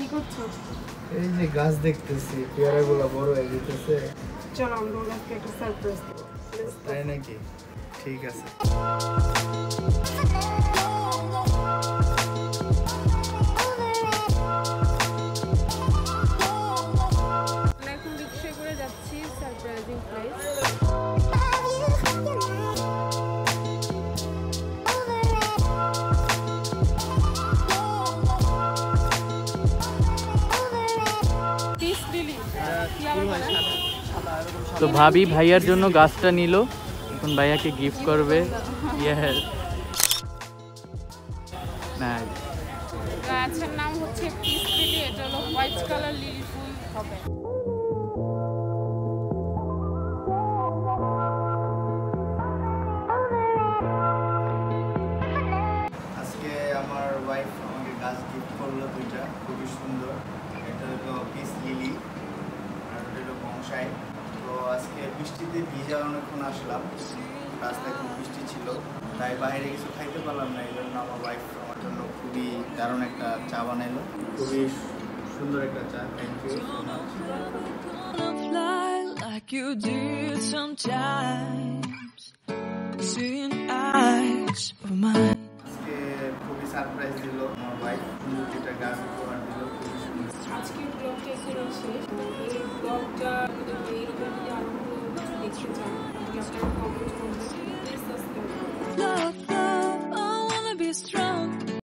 কি করছ? এই যে গাছ দেখতেছি পেয়ারাগুলো বড় হয়ে যেতেছে চলো আমরা গাছকে একটা সারপ্রাইজ দেব। তাই নাকি? ঠিক আছে। তো ভাবি ভাইয়ার জন্য গাছটা নিল। এখন ভাইয়াকে গিফট করবে। গাছের নাম হচ্ছে পিস লিলি এটা হলো হোয়াইট কালার লিলি ফুল। হবে। আজকে আমার ওয়াইফ আমাকে গাছ গিফট করল দুইটা। খুবই সুন্দর এটা হলো পিস লিলি আর ওটা হলো বংশাই তো আজকে বৃষ্টিতে ভিজা অনেকক্ষণ আসলাম। রাস্তায় খুব বৃষ্টি ছিল। তাই বাইরে কিছু খাইতে পারলাম না এই জন্য আমার ওয়াইফ আমার জন্য খুবই দারুণ একটা চা বানাইলো। খুবই সুন্দর একটা চা thank you so much like you did sometimes. Seeing eyes of mine. আজকে খুবই সারপ্রাইজ দিল। আমার ওয়াইফ সুন্দর দুইটা গাছ উপহার দিল খুবই সুন্দর। আজকের ব্লগটা এখানে শেষ।